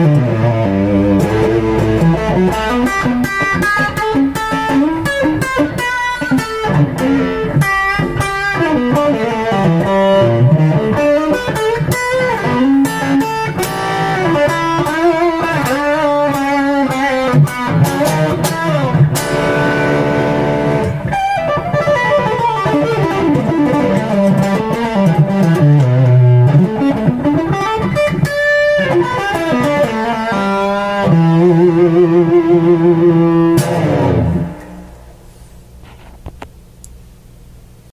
Mm-hmm. you.